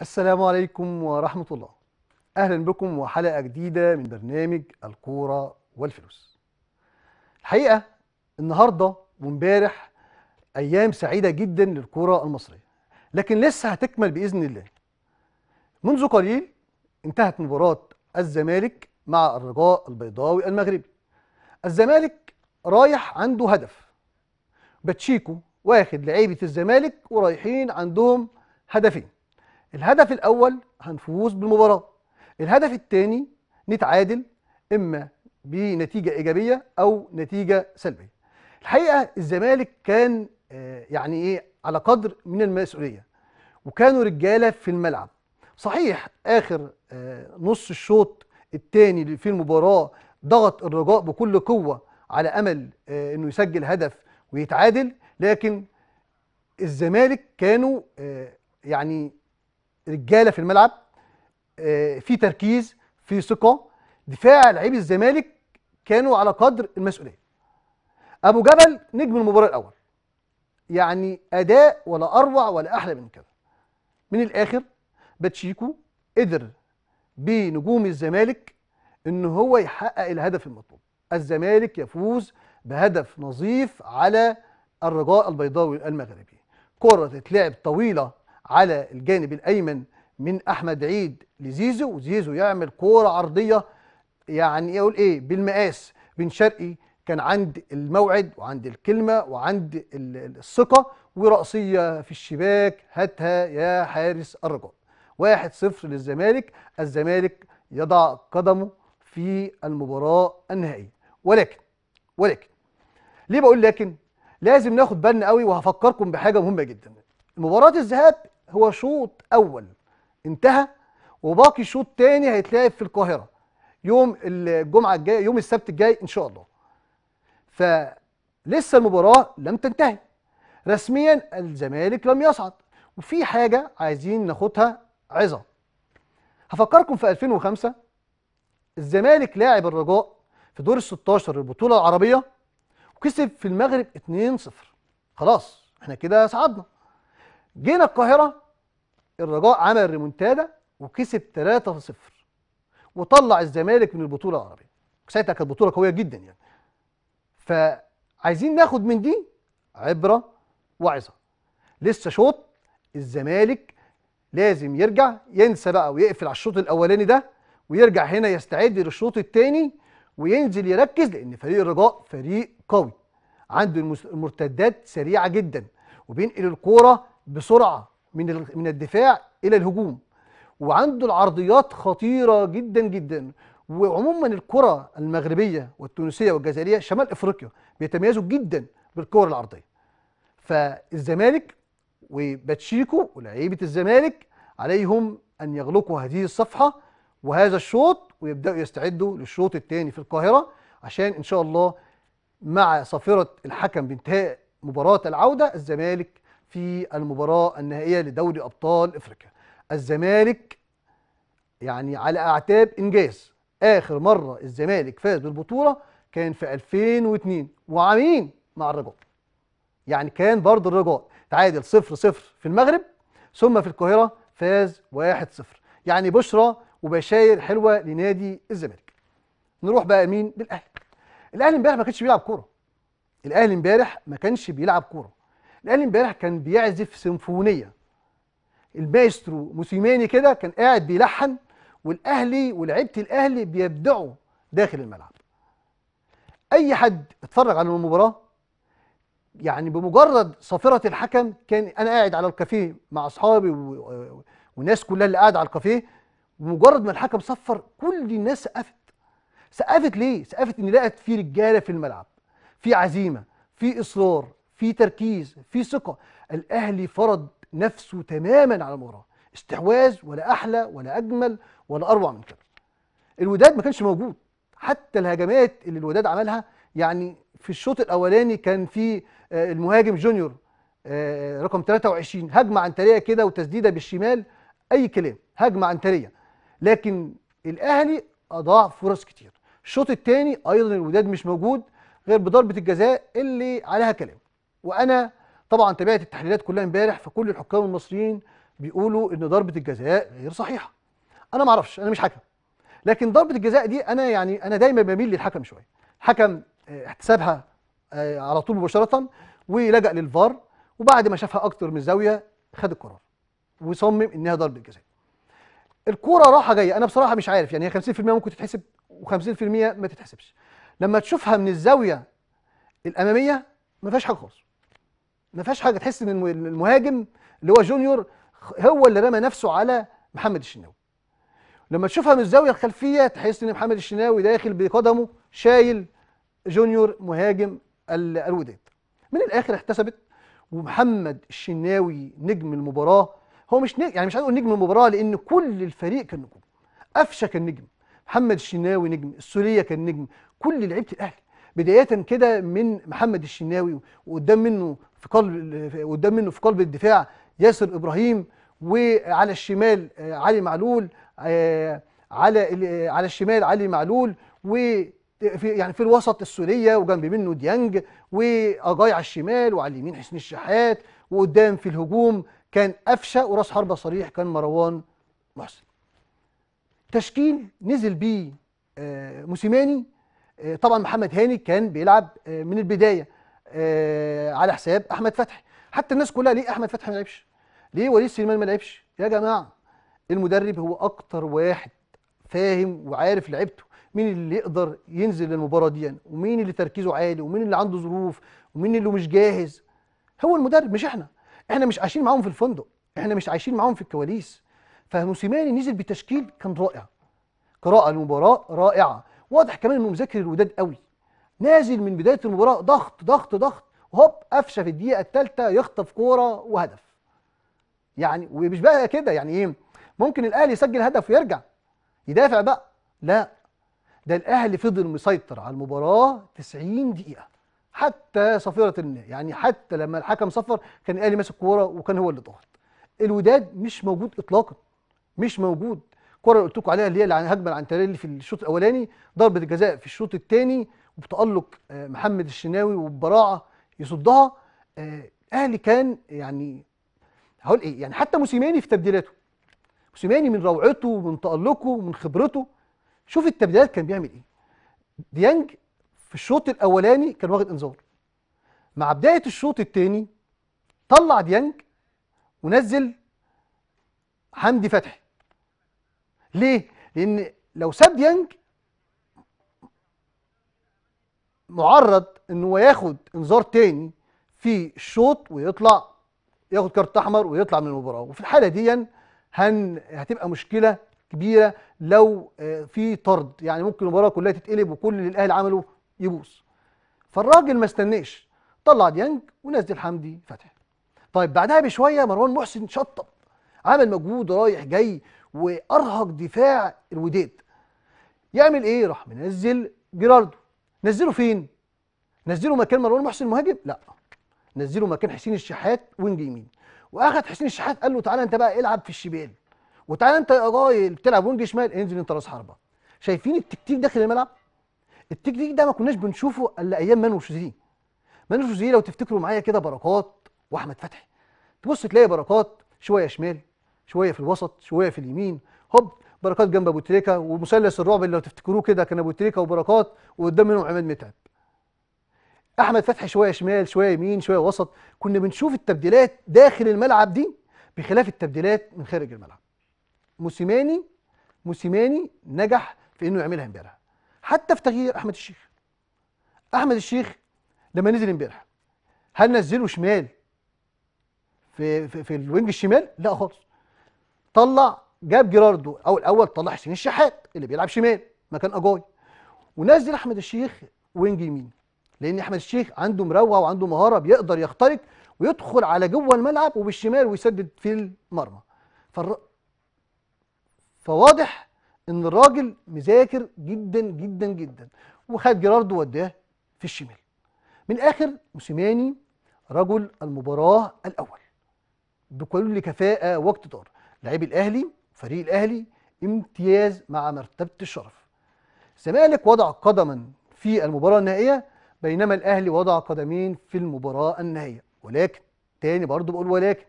السلام عليكم ورحمة الله. أهلا بكم وحلقة جديدة من برنامج الكورة والفلوس. الحقيقة النهاردة وامبارح أيام سعيدة جدا للكرة المصرية. لكن لسه هتكمل بإذن الله. منذ قليل انتهت مباراة الزمالك مع الرجاء البيضاوي المغربي. الزمالك رايح عنده هدف. باتشيكو واخد لعيبة الزمالك ورايحين عندهم هدفين. الهدف الأول هنفوز بالمباراة. الهدف الثاني نتعادل إما بنتيجة إيجابية أو نتيجة سلبية. الحقيقة الزمالك كان آه، يعني إيه على قدر من المسؤولية وكانوا رجالة في الملعب. صحيح آخر آه، نص الشوط الثاني في المباراة ضغط الرجاء بكل قوة على أمل آه، إنه يسجل هدف ويتعادل لكن الزمالك كانوا يعني رجاله في الملعب آه، في تركيز في ثقة. دفاع لعيبه الزمالك كانوا على قدر المسؤولية. أبو جبل نجم المباراة الأول. يعني أداء ولا أروع ولا أحلى من كده. من الآخر باتشيكو قدر بنجوم الزمالك إن هو يحقق الهدف المطلوب. الزمالك يفوز بهدف نظيف على الرجاء البيضاوي المغربي. كرة تتلعب طويلة على الجانب الأيمن من أحمد عيد لزيزو. وزيزو يعمل كورة عرضية يعني يقول إيه بالمقاس. بن شرقي كان عند الموعد وعند الكلمة وعند ال- ال- الثقة ورأسية في الشباك هاتها يا حارس الرجاء واحد صفر للزمالك. الزمالك يضع قدمه في المباراة النهائية. ولكن ولكن ليه بقول لكن؟ لازم ناخد بالنا قوي وهفكركم بحاجة مهمة جدا. مباراة الذهاب هو شوط أول انتهى وباقي شوط تاني هيتلعب في القاهرة يوم الجمعة الجاية يوم السبت الجاي إن شاء الله. فلسه المباراة لم تنتهي. رسميا الزمالك لم يصعد. وفي حاجة عايزين ناخدها عظة. هفكركم في 2005 الزمالك لاعب الرجاء في دور ال 16 البطوله العربية وكسب في المغرب 2-0 خلاص إحنا كده صعدنا. جينا القاهرة الرجاء عمل ريمونتادا وكسب 3-0 وطلع الزمالك من البطولة العربية. ساعتها كانت بطولة قوية جدا يعني. فعايزين ناخد من دي عبرة وعظه لسه شوط الزمالك لازم يرجع ينسى بقى ويقفل على الشوط الأولاني ده ويرجع هنا يستعد للشوط الثاني وينزل يركز لأن فريق الرجاء فريق قوي. عنده المرتدات سريعة جدا وبينقل الكورة بسرعة من من الدفاع إلى الهجوم. وعنده العرضيات خطيرة جدا جدا. وعموما الكرة المغربية والتونسية والجزائرية شمال إفريقيا بيتميزوا جدا بالكور العرضية. فالزمالك وباتشيكو ولاعيبة الزمالك عليهم أن يغلقوا هذه الصفحة وهذا الشوط ويبدأوا يستعدوا للشوط الثاني في القاهرة عشان إن شاء الله مع صافره الحكم بانتهاء مباراة العودة الزمالك في المباراة النهائية لدوري أبطال إفريقيا. الزمالك يعني على أعتاب إنجاز. آخر مرة الزمالك فاز بالبطولة كان في 2002 وعاملين مع الرجاء. يعني كان برضه الرجاء. تعادل 0 0 في المغرب ثم في القاهرة فاز 1 0 يعني بشرى وبشاير حلوة لنادي الزمالك. نروح بقى مين للأهلي. الأهلي امبارح ما كانش بيلعب كورة. الأهلي امبارح ما كانش بيلعب كورة. الاهلي امبارح كان بيعزف سيمفونية. المايسترو موسيماني كده كان قاعد بيلحن والأهلي ولاعيبه الأهلي بيبدعوا داخل الملعب. أي حد اتفرج على المباراة يعني بمجرد صافرة الحكم كان أنا قاعد على الكافيه مع أصحابي و- والناس كلها اللي قاعدة على الكافيه بمجرد ما الحكم صفر كل الناس سقفت. سقفت ليه؟ سقفت إن لقت في رجالة في الملعب في عزيمة في إصرار في تركيز في ثقة. الأهلي فرض نفسه تماما على المباراة. استحواذ ولا أحلى ولا أجمل ولا أروع من كده. الوداد ما كانش موجود. حتى الهجمات اللي الوداد عملها يعني في الشوط الأولاني كان في آه، المهاجم جونيور آه، رقم 23 هجمة عنترية كده وتسديدة بالشمال. أي كلام هجمة عنترية. لكن الأهلي أضاع فرص كتير. الشوط الثاني أيضا الوداد مش موجود غير بضربة الجزاء اللي عليها كلام. وأنا طبعا تابعت التحليلات كلها امبارح فكل الحكام المصريين بيقولوا إن ضربة الجزاء غير صحيحة. أنا ما أعرفش أنا مش حكم لكن ضربة الجزاء دي أنا يعني أنا دايما بميل للحكم شوية. حكم آه، احتسبها آه، على طول مباشرة ولجأ للفار وبعد ما شافها أكتر من زاوية خد القرار وصمم إنها ضربة جزاء. الكورة راحة جاية. أنا بصراحة مش عارف يعني هي 50% ممكن تتحسب و50% ما تتحسبش. لما تشوفها من الزاوية الأمامية ما فيهاش حاجة خالص. ما فيهاش حاجة. تحس إن الم- المهاجم اللي هو جونيور هو اللي رمى نفسه على محمد الشناوي. لما تشوفها من الزاوية الخلفية تحس إن محمد الشناوي داخل بقدمه شايل جونيور مهاجم ال- الوداد. من الآخر احتسبت ومحمد الشناوي نجم المباراة. هو مش نجم يعني مش عايز أقول نجم المباراة لأن كل الفريق كان نجوم. قفشة كان نجم محمد الشناوي نجم السولية كان نجم كل لعيبة الأهلي. بداية كده من محمد الشناوي وقدام منه في قلب قدام منه في قلب الدفاع ياسر إبراهيم وعلى الشمال آه، علي معلول آه، على ال- على الشمال علي معلول وفي يعني في الوسط السوليه وجنب منه ديانج واجاي على الشمال وعلى اليمين حسين الشحات وقدام في الهجوم كان قفشة وراس حربة صريح كان مروان محسن. تشكيل نزل بيه آه، موسيماني آه، طبعا محمد هاني كان بيلعب آه، من البداية آه، على حساب أحمد فتحي. حتى الناس كلها ليه أحمد فتحي ما لعبش؟ ليه وليد سليمان ما لعبش؟ يا جماعة المدرب هو أكتر واحد فاهم وعارف لعيبته مين اللي يقدر ينزل المباراه دي ومين اللي تركيزه عالي؟ ومين اللي عنده ظروف؟ ومين اللي مش جاهز؟ هو المدرب مش إحنا. إحنا مش عايشين معاهم في الفندق. إحنا مش عايشين معاهم في الكواليس. فموسيماني نزل بتشكيل كان رائع. قراءة المباراة رائعة. واضح كمان إنه مذاكر الوداد قوي. نازل من بداية المباراة ضغط ضغط ضغط وهوب قفشة في الدقيقة الثالثة يخطف كورة وهدف. يعني ومش بقى كده يعني إيه؟ ممكن الأهلي يسجل هدف ويرجع. يدافع بقى؟ لا. ده الأهلي فضل مسيطر على المباراة 90 دقيقة. حتى صفيرة النهاية يعني حتى لما الحكم صفر كان الأهلي ماسك كورة وكان هو اللي ضاغط الوداد مش موجود اطلاقا. مش موجود. الكره اللي قلت لكم عليها اللي هي الهجمه العنترية في الشوط الأولاني ضربة الجزاء في الشوط الثاني وبتألق آه، محمد الشناوي وببراعه يصدها. آه، الاهلي كان يعني هقول إيه يعني حتى موسيماني في تبديلاته. موسيماني من روعته ومن تألقه ومن خبرته. شوف التبديلات كان بيعمل إيه. ديانج في الشوط الأولاني كان واخد إنذار. مع بداية الشوط الثاني طلع ديانج ونزل حمدي فتحي. ليه؟ لأن لو ساب ديانج معرض إن هو ياخد إنذار تاني في الشوط ويطلع ياخد كارت أحمر ويطلع من المباراة. وفي الحالة دي هن هتبقى مشكلة كبيرة لو آه، في طرد. يعني ممكن المباراة كلها تتقلب وكل اللي الأهلي عمله يبوظ. فالراجل ما استناش. طلع ديانج ونزل حمدي فتحي. طيب بعدها بشوية مروان محسن شطب. عمل مجهود رايح جاي وأرهق دفاع الوداد. يعمل إيه؟ راح منزل جيراردو نزله فين؟ نزله مكان مروان محسن مهاجم لا. نزله مكان حسين الشحات wing يمين. واخد حسين الشحات قال له تعالى أنت بقى العب في الشمال. وتعالى أنت يا راجل بتلعب wing شمال انزل أنت راس حربة. شايفين التكتيك داخل الملعب؟ التكتيك ده ما كناش بنشوفه إلا أيام مانو جوزيه مانو جوزيه لو تفتكروا معايا كده بركات وأحمد فتحي. تبص تلاقي بركات شوية شمال. شوية في الوسط شوية في اليمين. هوب بركات جنب أبو تريكة. ومثلث الرعب اللي لو تفتكروه كده كان أبو تريكة وبركات وقدام منهم عماد متعب. أحمد فتحي شوية شمال شوية يمين شوية وسط. كنا بنشوف التبديلات داخل الملعب دي بخلاف التبديلات من خارج الملعب. موسيماني موسيماني نجح في إنه يعملها إمبارح. حتى في تغيير أحمد الشيخ. أحمد الشيخ لما نزل إمبارح هل نزله شمال؟ في في, في ال wing الشمال؟ لا خالص. طلع جاب جيراردو أو الأول طلع حسين الشحات اللي بيلعب شمال مكان أجاي. ونزل أحمد الشيخ wing يمين لأن أحمد الشيخ عنده مراوغة وعنده مهارة بيقدر يخترق ويدخل على جوه الملعب وبالشمال ويسدد في المرمى. فالر... فواضح إن الراجل مذاكر جدا جدا جدا وخد جيراردو وداه في الشمال. من الآخر موسيماني رجل المباراة الأول بكل كفاءة واقتدار لاعبي الأهلي فريق الأهلي امتياز مع مرتبة الشرف. الزمالك وضع قدما في المباراة النهائية بينما الأهلي وضع قدمين في المباراة النهائية. ولكن تاني برضو بقول ولكن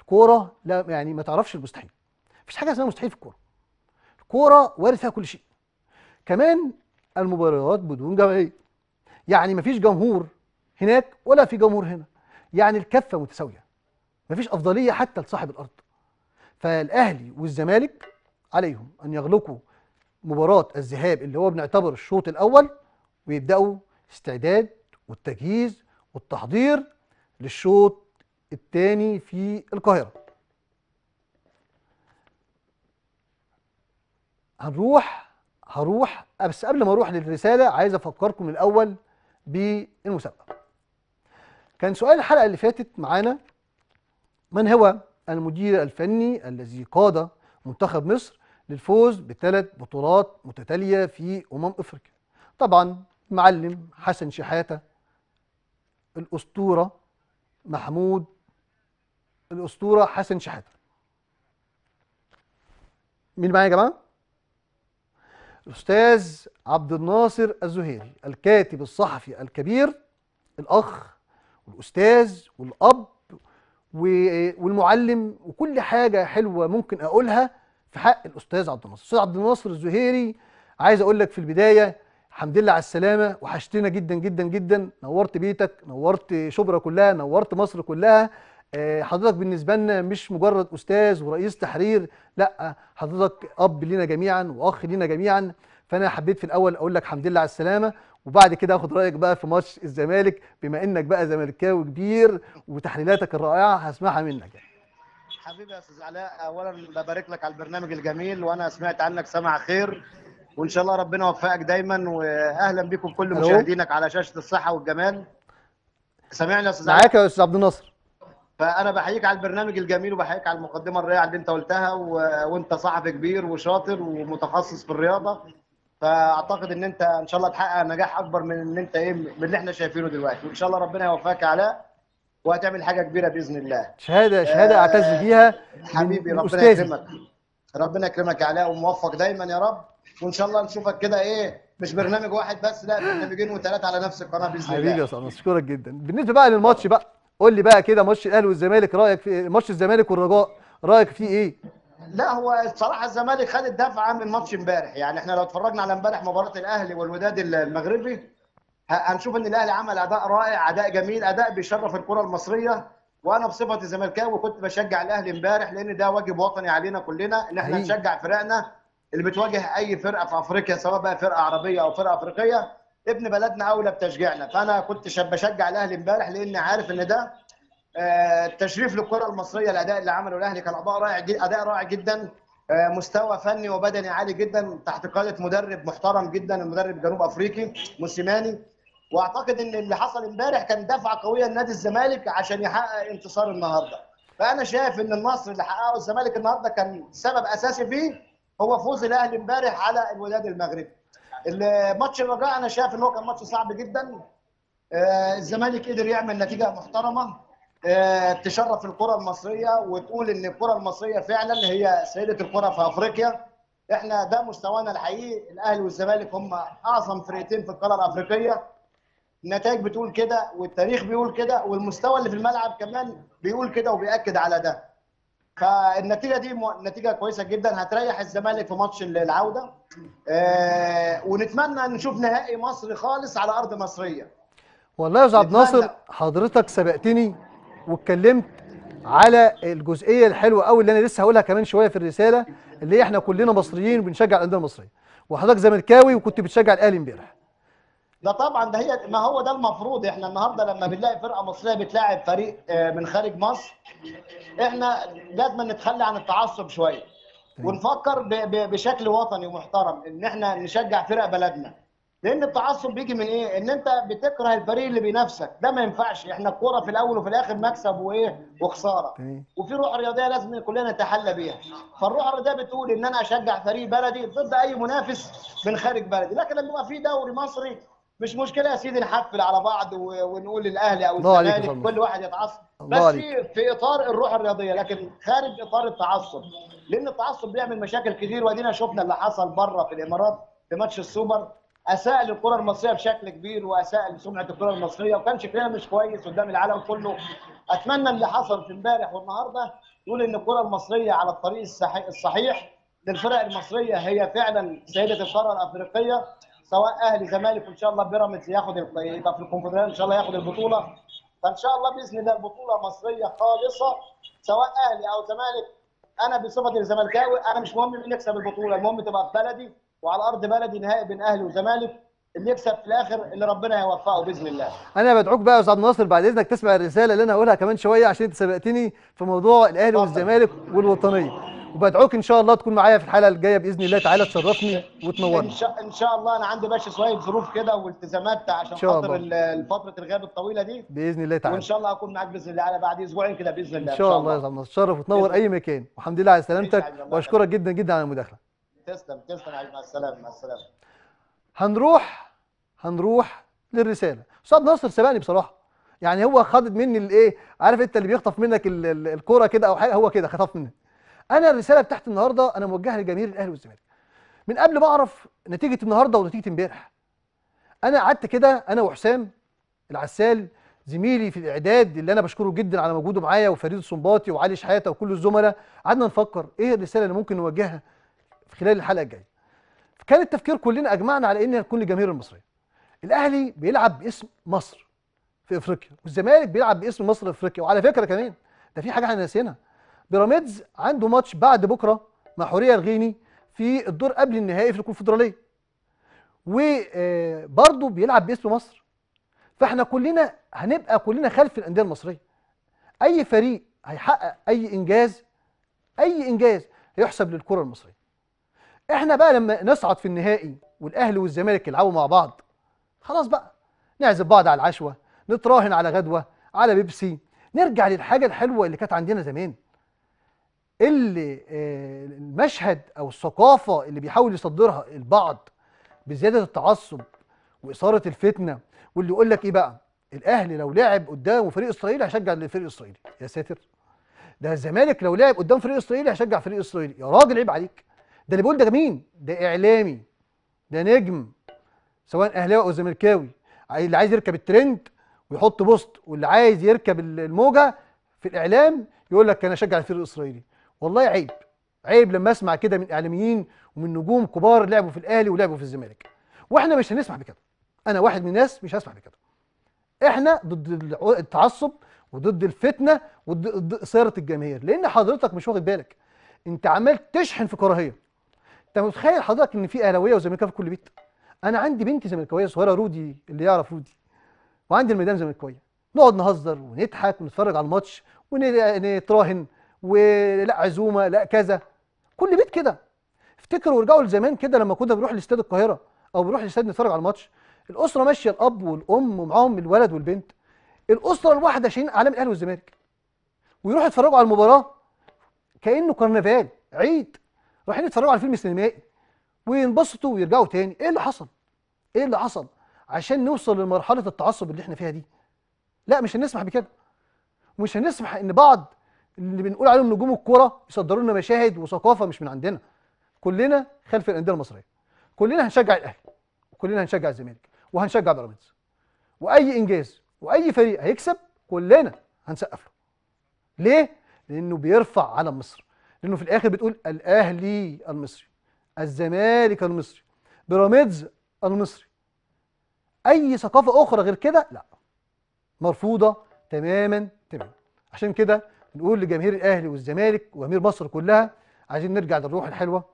الكورة لا يعني ما تعرفش المستحيل. مفيش حاجة اسمها مستحيل في الكورة. الكورة وارد فيها كل شيء. كمان المباريات بدون جماهير. يعني مفيش جمهور هناك ولا في جمهور هنا. يعني الكفة متساوية. مفيش أفضلية حتى لصاحب الأرض. فالأهلي والزمالك عليهم أن يغلقوا مباراة الذهاب اللي هو بنعتبر الشوط الأول ويبدأوا استعداد والتجهيز والتحضير للشوط الثاني في القاهرة. هنروح هروح بس قبل ما أروح للرسالة عايز أفكركم الأول بالمسابقة. كان سؤال الحلقة اللي فاتت معانا من هو؟ المدير الفني الذي قاد منتخب مصر للفوز بثلاث بطولات متتالية في أمم إفريقيا. طبعا معلم حسن شحاتة الأسطورة محمود الأسطورة حسن شحاتة. مين معايا يا جماعة؟ الأستاذ عبد الناصر الزهيري الكاتب الصحفي الكبير الأخ والأستاذ والأب و- والمعلم وكل حاجة حلوة ممكن أقولها في حق الأستاذ عبد الناصر. الاستاذ عبد الناصر الزهيري عايز أقول لك في البداية الحمد لله على السلامة وحشتنا جدا جدا جدا. نورت بيتك نورت شبرا كلها نورت مصر كلها. آه، حضرتك بالنسبة لنا مش مجرد أستاذ ورئيس تحرير لأ حضرتك أب لينا جميعا وأخ لينا جميعا. فانا حبيت في الأول أقول لك الحمد لله على السلامه وبعد كده اخد رايك بقى في ماتش الزمالك بما انك بقى زملكاوي كبير وتحليلاتك الرائعه هسمعها منك يعني. حبيبي يا أستاذ علاء اولا ببارك لك على البرنامج الجميل وأنا سمعت عنك سمع خير وإن شاء الله ربنا يوفقك دايما واهلا بكم كل. مشاهدينك على شاشة الصحة والجمال سامعني يا أستاذ معاك يا أستاذ عبد الناصر فأنا بحييك على البرنامج الجميل وبحييك على المقدمة الرائعة اللي أنت قلتها و... وأنت صحفي كبير وشاطر ومتخصص في الرياضة فأعتقد إن أنت إن شاء الله تحقق نجاح أكبر من إن أنت إيه من اللي إحنا شايفينه دلوقتي. وإن شاء الله ربنا يوفقك علاء وهتعمل حاجة كبيرة بإذن الله. شهاده شهادة آه، اعتز بيها من- حبيبي ربنا أستاذي. يكرمك. ربنا يكرمك يا علاء وموفق دايما يا رب. وإن شاء الله نشوفك كده إيه مش برنامج واحد بس لا برنامجين وثلاثه على نفس القناة بإذن حبيبي يا الله أستاذ اشكرك جدا. بالنسبة بقى للماتش بقى قول لي بقى كده ماتش الأهلي والزمالك رأيك في ماتش الزمالك والرجاء رأيك فيه إيه؟ لا هو الصراحة الزمالك خد الدفعه من ماتش امبارح. يعني إحنا لو اتفرجنا على امبارح مباراة الأهلي والوداد المغربي هنشوف إن الأهلي عمل أداء رائع أداء جميل أداء بيشرف الكرة المصرية. وأنا بصفتي زملكاوي كنت بشجع الأهلي امبارح لأن ده واجب وطني علينا كلنا إن إحنا. نشجع فرقنا اللي بتواجه أي فرقة في أفريقيا سواء بقى فرقة عربية أو فرقة أفريقية. ابن بلدنا أولى بتشجيعنا. فأنا كنت بشجع الأهلي امبارح لأني عارف إن ده آه، تشريف للكرة المصرية الأداء اللي عمله الأهلي كان أداء رائع أداء رائع جدا. آه، مستوى فني وبدني عالي جدا تحت قيادة مدرب محترم جدا المدرب جنوب أفريقي موسيماني. وأعتقد إن اللي حصل إمبارح كان دفعة قوية لنادي الزمالك عشان يحقق انتصار النهارده. فأنا شايف إن النصر اللي حققه الزمالك النهارده كان سبب أساسي فيه هو فوز الأهلي إمبارح على الوداد المغربي. الماتش الرجاء أنا شايف إن هو كان ماتش صعب جدا. آه، الزمالك قدر يعمل نتيجة محترمة. تشرف الكرة المصرية وتقول إن الكرة المصرية فعلا هي سيدة الكرة في أفريقيا. إحنا ده مستوانا الحقيقي. الأهلي والزمالك هم أعظم فرقتين في القارة الأفريقية. النتائج بتقول كده والتاريخ بيقول كده والمستوى اللي في الملعب كمان بيقول كده وبيأكد على ده. فالنتيجة دي نتيجة كويسة جدا. هتريح الزمالك في ماتش العودة. آه، ونتمنى نشوف نهائي مصري خالص على أرض مصرية. والله يا أستاذ عبد. الناصر حضرتك سبقتني واتكلمت على الجزئية الحلوة قوي اللي أنا لسه هقولها كمان شوية في الرسالة اللي هي إحنا كلنا مصريين وبنشجع الانديه المصرية. وحضرتك زملكاوي وكنت بتشجع الأهلي امبارح. ده طبعا ده هي ما هو ده المفروض. إحنا النهارده لما بنلاقي فرقة مصرية بتلاعب فريق آه، من خارج مصر إحنا لازم نتخلى عن التعصب شوية. ونفكر بشكل وطني ومحترم إن إحنا نشجع فرق بلدنا. لأن التعصب بيجي من إيه؟ إن أنت بتكره الفريق اللي بينافسك ده ما ينفعش. إحنا الكورة في الأول وفي الآخر مكسب وإيه؟ وخسارة. وفي روح رياضية لازم كلنا نتحلى بيها. فالروح الرياضية بتقول إن أنا أشجع فريق بلدي ضد أي منافس من خارج بلدي. لكن لما يبقى في دوري مصري مش مشكلة يا سيدي نحفل على بعض ونقول للأهلي أو الزمالك. كل واحد يتعصب. بس عليك. في في إطار الروح الرياضية. لكن خارج إطار التعصب. لأن التعصب بيعمل مشاكل كتير. وأدينا شفنا اللي حصل بره في الإمارات في ماتش السوبر. اساء للكره المصرية بشكل كبير واساء لسمعه الكرة المصرية وكان شكلنا مش كويس قدام العالم كله. أتمنى اللي حصل في امبارح والنهاردة يقول إن الكرة المصرية على الطريق الصحيح, للفرق المصرية هي فعلا سيدة القاره الأفريقية سواء أهلي زمالك وإن شاء الله بيراميدز ياخد يبقى في الكونفدرالية إن شاء الله ياخد البطولة. فإن شاء الله بإذن الله البطولة مصرية خالصة سواء أهلي أو زمالك. أنا بصفتي زملكاوي أنا مش مهم مين يكسب البطولة المهم تبقى في بلدي. وعلى أرض بلدي نهائي بين أهلي وزمالك اللي يكسب في الآخر اللي ربنا يوفقه بإذن الله. أنا بدعوك بقى يا أستاذ ناصر بعد إذنك تسمع الرسالة اللي أنا هقولها كمان شوية عشان انت سبقتني في موضوع الأهلي. والزمالك والوطنية. وبدعوك إن شاء الله تكون معايا في الحلقة الجاية بإذن الله. تعالى تشرفني وتنورني. شاء إن شاء الله. أنا عندي باشا شوية ظروف كده والتزامات عشان إن شاء خاطر فتره الغياب الطويلة دي. بإذن الله تعالى. وإن شاء الله اكون معاك بإذن الله على بعد أسبوعين كده بإذن الله. إن شاء الله يا أستاذ ناصر. تشرف وتنور أي مكان. والحمد لله على سلامتك. وأشكرك جدا جدا على المداخله تسلم تسلم حبيبي، مع السلامة مع السلامة. هنروح هنروح للرسالة. أستاذ ناصر سبقني بصراحة. يعني هو خدت مني الايه عارف أنت اللي بيخطف منك ال- ال- الكورة كده أو حاجة؟ هو كده خطف مني. أنا الرسالة بتاعتي النهارده أنا موجهها لجماهير الأهلي والزمالك. من قبل ما أعرف نتيجة النهارده ونتيجة امبارح أنا قعدت كده أنا وحسام العسال زميلي في الإعداد اللي أنا بشكره جدا على وجوده معايا وفريد الصنباطي وعلي شحاتة وكل الزملاء قعدنا نفكر إيه الرسالة اللي ممكن نوجهها في خلال الحلقة الجاية. كان التفكير كلنا أجمعنا على إن يكون للجماهير المصرية. الأهلي بيلعب باسم مصر في إفريقيا والزمالك بيلعب باسم مصر في إفريقيا وعلى فكرة كمان ده في حاجة إحنا ناسيينها بيراميدز عنده ماتش بعد بكرة مع حورية الغيني في الدور قبل النهائي في الكونفدراليه وبرضه بيلعب باسم مصر. فاحنا كلنا هنبقى كلنا خلف الأندية المصرية. أي فريق هيحقق أي إنجاز أي إنجاز هيحسب للكرة المصرية. إحنا بقى لما نصعد في النهائي والأهلي والزمالك يلعبوا مع بعض خلاص بقى نعزم بعض على العشوة نتراهن على غدوة على بيبسي نرجع للحاجة الحلوة اللي كانت عندنا زمان. اللي آه، المشهد أو الثقافة اللي بيحاول يصدرها البعض بزيادة التعصب وإثارة الفتنة واللي يقول لك إيه بقى؟ الأهلي لو لعب قدامه فريق إسرائيلي هشجع الفريق الإسرائيلي. يا ساتر. ده الزمالك لو لعب قدام فريق إسرائيلي هشجع فريق إسرائيلي. يا راجل عيب عليك. ده اللي بيقول ده مين؟ ده إعلامي ده نجم سواء أهلاوي أو زملكاوي. اللي عايز يركب الترند ويحط بوست واللي عايز يركب ال- الموجة في الإعلام يقول لك أنا أشجع الفريق الإسرائيلي. والله عيب عيب لما أسمع كده من إعلاميين ومن نجوم كبار لعبوا في الأهلي ولعبوا في الزمالك. وإحنا مش هنسمح بكده. أنا واحد من الناس مش هسمح بكده. إحنا ضد التعصب وضد الفتنة وضد إثارة الجماهير. لأن حضرتك مش واخد بالك. أنت عمال تشحن في كراهية. انت متخيل حضرتك إن في أهلاوية وزملكاوية في كل بيت؟ أنا عندي بنتي زملكاوية صغيرة رودي اللي يعرف رودي وعندي المدام زملكاوية. نقعد نهزر ونضحك ونتفرج على الماتش ونتراهن ولا عزومة لا كذا. كل بيت كده. افتكروا ورجعوا لزمان كده لما كنا بنروح لاستاد القاهرة أو بنروح الاستاد نتفرج على الماتش. الأسرة ماشية الأب والأم ومعاهم الولد والبنت. الأسرة الواحدة شايلين أعلام الأهلي والزمالك. ويروحوا يتفرجوا على المباراة كأنه كرنفال عيد. رايحين يتفرجوا على فيلم سينمائي وينبسطوا ويرجعوا تاني. إيه اللي حصل؟ إيه اللي حصل؟ عشان نوصل لمرحلة التعصب اللي إحنا فيها دي. لا مش هنسمح بكده. ومش هنسمح إن بعض اللي بنقول عليهم نجوم الكورة يصدروا لنا مشاهد وثقافة مش من عندنا. كلنا خلف الأندية المصرية. كلنا هنشجع الأهلي. وكلنا هنشجع الزمالك. وهنشجع بيراميدز. وأي إنجاز وأي فريق هيكسب كلنا هنسقف له. ليه؟ لأنه بيرفع علم مصر. لأنه في الآخر بتقول الأهلي المصري الزمالك المصري بيراميدز المصري. أي ثقافة أخرى غير كده؟ لا. مرفوضة تماما تماما. عشان كده نقول لجماهير الأهلي والزمالك وجماهير مصر كلها عايزين نرجع للروح الحلوة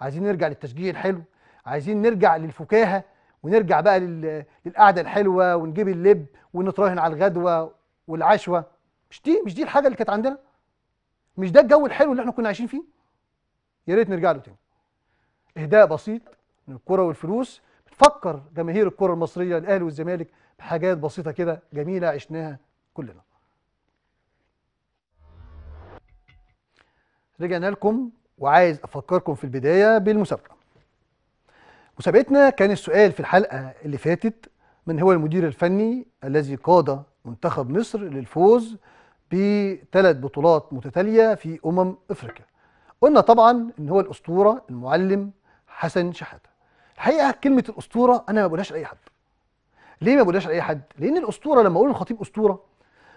عايزين نرجع للتشجيع الحلو عايزين نرجع للفكاهة ونرجع بقى لل... للقعدة الحلوة ونجيب اللب ونتراهن على الغدوة والعشوة. مش دي مش دي الحاجة اللي كانت عندنا؟ مش ده الجو الحلو اللي إحنا كنا عايشين فيه؟ يا ريت نرجع له تاني. إهداء بسيط من الكرة والفلوس. بتفكر جماهير الكرة المصرية الأهلي والزمالك بحاجات بسيطة كده جميلة عشناها كلنا. رجعنا لكم وعايز أفكركم في البداية بالمسابقة. مسابقتنا كان السؤال في الحلقة اللي فاتت من هو المدير الفني الذي قاد منتخب مصر للفوز بثلاث بطولات متتالية في أمم إفريقيا. قلنا طبعا إن هو الأسطورة المعلم حسن شحاتة. الحقيقة كلمة الأسطورة أنا ما بقولهاش لأي حد. ليه ما بقولهاش لأي حد؟ لأن الأسطورة لما أقول الخطيب أسطورة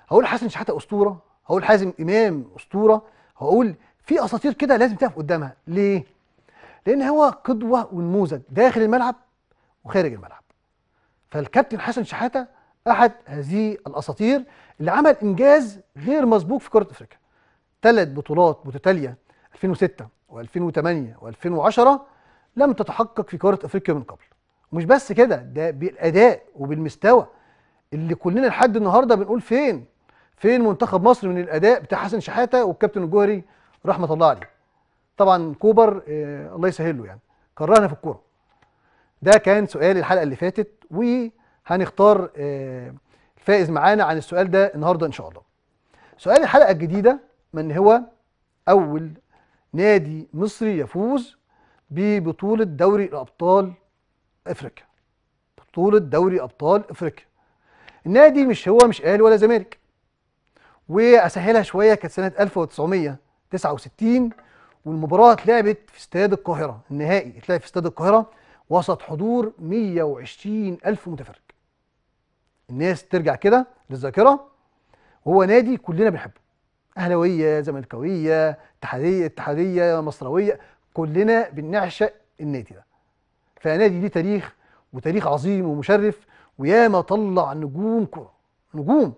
هقول حسن شحاتة أسطورة هقول حازم إمام أسطورة هقول في أساطير كده لازم تقف قدامها. ليه؟ لأن هو قدوة ونموذج داخل الملعب وخارج الملعب. فالكابتن حسن شحاتة أحد هذه الأساطير اللي عمل إنجاز غير مسبوق في كرة أفريقيا. ثلاث بطولات متتالية 2006 و2008 و2010 لم تتحقق في قاره أفريقيا من قبل. ومش بس كده ده بالأداء وبالمستوى اللي كلنا لحد النهارده بنقول فين؟ فين منتخب مصر من الأداء بتاع حسن شحاتة والكابتن الجوهري رحمة الله عليه؟ طبعا كوبر آه الله يسهل له يعني كرهنا في الكورة. ده كان سؤال الحلقة اللي فاتت وهنختار آه الفائز معانا عن السؤال ده النهارده إن شاء الله. سؤال الحلقة الجديدة من هو أول نادي مصري يفوز ببطولة دوري الابطال إفريقيا؟ بطولة دوري أبطال إفريقيا. النادي مش هو مش أهلي ولا زمالك. وأسهلها شوية كانت سنة 1969 والمباراة اتلعبت في استاد القاهرة. النهائي اتلعب في استاد القاهرة وسط حضور 120 ألف متفرج. الناس ترجع كده للذاكرة وهو نادي كلنا بنحبه. أهلاوية زملكاوية اتحادية اتحادية مصراوية كلنا بنعشق النادي ده. فنادي ليه تاريخ وتاريخ عظيم ومشرف وياما طلع نجوم كرة. نجوم.